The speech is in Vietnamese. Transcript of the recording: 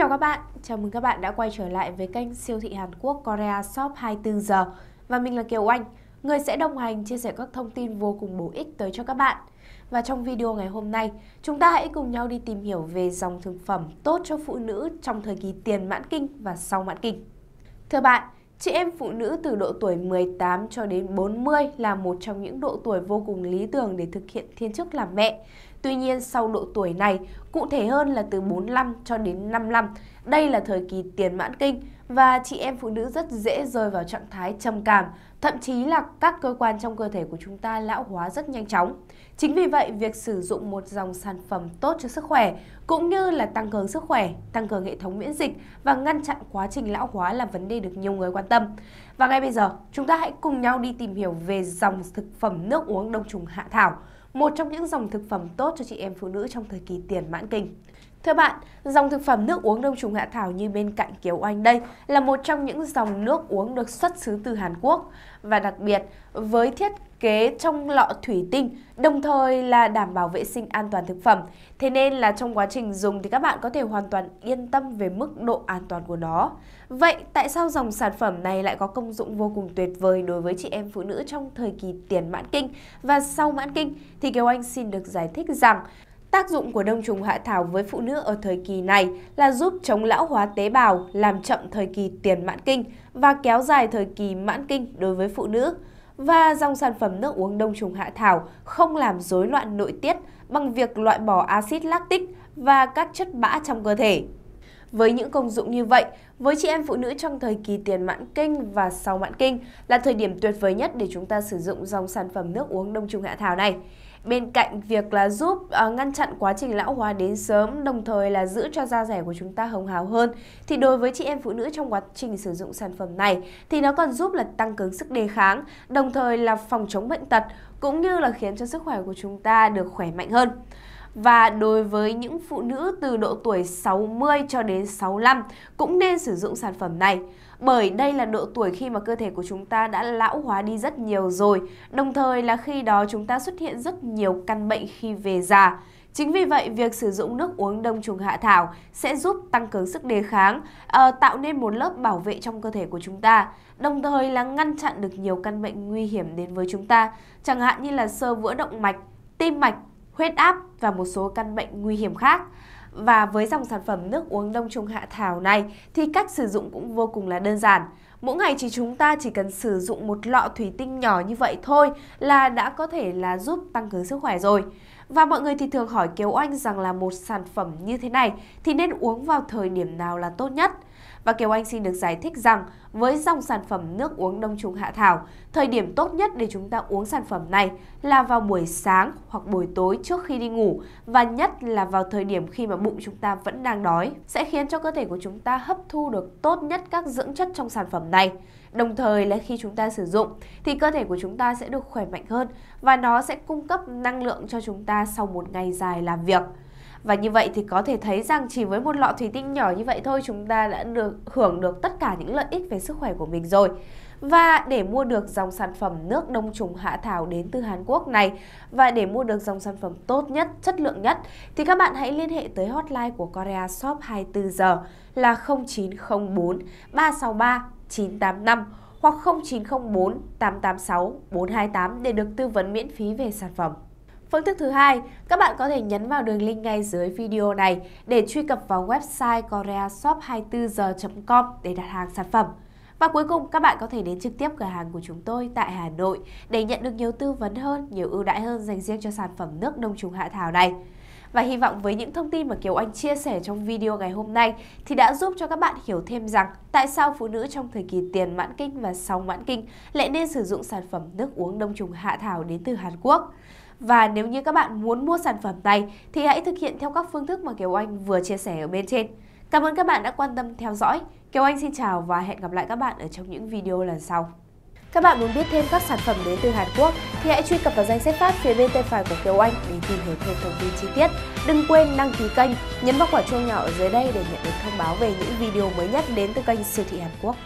chào các bạn, chào mừng các bạn đã quay trở lại với kênh siêu thị Hàn Quốc Korea Shop 24 giờ và mình là Kiều Anh, người sẽ đồng hành chia sẻ các thông tin vô cùng bổ ích tới cho các bạn. Và trong video ngày hôm nay, chúng ta hãy cùng nhau đi tìm hiểu về dòng thực phẩm tốt cho phụ nữ trong thời kỳ tiền mãn kinh và sau mãn kinh. Thưa bạn, Chị em phụ nữ từ độ tuổi 18 cho đến 40 là một trong những độ tuổi vô cùng lý tưởng để thực hiện thiên chức làm mẹ. Tuy nhiên sau độ tuổi này, cụ thể hơn là từ 45 cho đến 55, đây là thời kỳ tiền mãn kinh và chị em phụ nữ rất dễ rơi vào trạng thái trầm cảm, thậm chí là các cơ quan trong cơ thể của chúng ta lão hóa rất nhanh chóng. Chính vì vậy, việc sử dụng một dòng sản phẩm tốt cho sức khỏe cũng như là tăng cường sức khỏe, tăng cường hệ thống miễn dịch và ngăn chặn quá trình lão hóa là vấn đề được nhiều người quan tâm. Và ngay bây giờ, chúng ta hãy cùng nhau đi tìm hiểu về dòng thực phẩm nước uống đông trùng hạ thảo, một trong những dòng thực phẩm tốt cho chị em phụ nữ trong thời kỳ tiền mãn kinh. Thưa bạn, dòng thực phẩm nước uống đông trùng hạ thảo như bên cạnh Kiều Anh đây là một trong những dòng nước uống được xuất xứ từ Hàn Quốc và đặc biệt với thiết kế trong lọ thủy tinh, đồng thời là đảm bảo vệ sinh an toàn thực phẩm. Thế nên là trong quá trình dùng thì các bạn có thể hoàn toàn yên tâm về mức độ an toàn của nó. Vậy tại sao dòng sản phẩm này lại có công dụng vô cùng tuyệt vời đối với chị em phụ nữ trong thời kỳ tiền mãn kinh và sau mãn kinh? Thì Kiều Anh xin được giải thích rằng Tác dụng của đông trùng hạ thảo với phụ nữ ở thời kỳ này là giúp chống lão hóa tế bào, làm chậm thời kỳ tiền mãn kinh và kéo dài thời kỳ mãn kinh đối với phụ nữ. Và dòng sản phẩm nước uống đông trùng hạ thảo không làm rối loạn nội tiết bằng việc loại bỏ axit lactic và các chất bã trong cơ thể. Với những công dụng như vậy, với chị em phụ nữ trong thời kỳ tiền mãn kinh và sau mãn kinh là thời điểm tuyệt vời nhất để chúng ta sử dụng dòng sản phẩm nước uống đông trùng hạ thảo này. Bên cạnh việc là giúp uh, ngăn chặn quá trình lão hóa đến sớm, đồng thời là giữ cho da rẻ của chúng ta hồng hào hơn, thì đối với chị em phụ nữ trong quá trình sử dụng sản phẩm này thì nó còn giúp là tăng cường sức đề kháng, đồng thời là phòng chống bệnh tật cũng như là khiến cho sức khỏe của chúng ta được khỏe mạnh hơn. Và đối với những phụ nữ từ độ tuổi 60 cho đến 65 cũng nên sử dụng sản phẩm này. Bởi đây là độ tuổi khi mà cơ thể của chúng ta đã lão hóa đi rất nhiều rồi, đồng thời là khi đó chúng ta xuất hiện rất nhiều căn bệnh khi về già. Chính vì vậy, việc sử dụng nước uống đông trùng hạ thảo sẽ giúp tăng cường sức đề kháng, uh, tạo nên một lớp bảo vệ trong cơ thể của chúng ta, đồng thời là ngăn chặn được nhiều căn bệnh nguy hiểm đến với chúng ta, chẳng hạn như là sơ vữa động mạch, tim mạch, huyết áp và một số căn bệnh nguy hiểm khác. Và với dòng sản phẩm nước uống đông trùng hạ thảo này, thì cách sử dụng cũng vô cùng là đơn giản. Mỗi ngày chỉ chúng ta chỉ cần sử dụng một lọ thủy tinh nhỏ như vậy thôi là đã có thể là giúp tăng cường sức khỏe rồi. Và mọi người thì thường hỏi Kiều Anh rằng là một sản phẩm như thế này thì nên uống vào thời điểm nào là tốt nhất? Và Kiều Anh xin được giải thích rằng với dòng sản phẩm nước uống đông trùng hạ thảo, thời điểm tốt nhất để chúng ta uống sản phẩm này là vào buổi sáng hoặc buổi tối trước khi đi ngủ và nhất là vào thời điểm khi mà bụng chúng ta vẫn đang đói sẽ khiến cho cơ thể của chúng ta hấp thu được tốt nhất các dưỡng chất trong sản phẩm này. Đồng thời là khi chúng ta sử dụng, thì cơ thể của chúng ta sẽ được khỏe mạnh hơn và nó sẽ cung cấp năng lượng cho chúng ta sau một ngày dài làm việc. Và như vậy thì có thể thấy rằng chỉ với một lọ thủy tinh nhỏ như vậy thôi, chúng ta đã được hưởng được tất cả những lợi ích về sức khỏe của mình rồi. Và để mua được dòng sản phẩm nước đông trùng hạ thảo đến từ Hàn Quốc này và để mua được dòng sản phẩm tốt nhất, chất lượng nhất thì các bạn hãy liên hệ tới hotline của Korea Shop 24 giờ là 0904 363 985 hoặc 0904 886 428 để được tư vấn miễn phí về sản phẩm. Phương thức thứ hai, các bạn có thể nhấn vào đường link ngay dưới video này để truy cập vào website koreashop24giờ.com để đặt hàng sản phẩm. Và cuối cùng các bạn có thể đến trực tiếp cửa hàng của chúng tôi tại Hà Nội để nhận được nhiều tư vấn hơn, nhiều ưu đãi hơn dành riêng cho sản phẩm nước đông trùng hạ thảo này. Và hy vọng với những thông tin mà Kiều Anh chia sẻ trong video ngày hôm nay thì đã giúp cho các bạn hiểu thêm rằng tại sao phụ nữ trong thời kỳ tiền mãn kinh và sau mãn kinh lại nên sử dụng sản phẩm nước uống đông trùng hạ thảo đến từ Hàn Quốc. Và nếu như các bạn muốn mua sản phẩm này thì hãy thực hiện theo các phương thức mà Kiều Anh vừa chia sẻ ở bên trên. Cảm ơn các bạn đã quan tâm theo dõi. Kiều Anh xin chào và hẹn gặp lại các bạn ở trong những video lần sau. Các bạn muốn biết thêm các sản phẩm đến từ Hàn Quốc thì hãy truy cập vào danh sách phát phía bên tay phải của Kiều Anh để tìm hiểu thêm thông tin chi tiết. Đừng quên đăng ký kênh, nhấn vào quả chuông nhỏ ở dưới đây để nhận được thông báo về những video mới nhất đến từ kênh Siêu thị Hàn Quốc.